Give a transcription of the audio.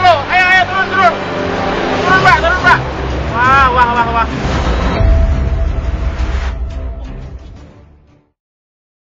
Lo. Ayo, ayo, turun, turun. Turun, Pak, turun, Pak. Wah, wah, wah, wah.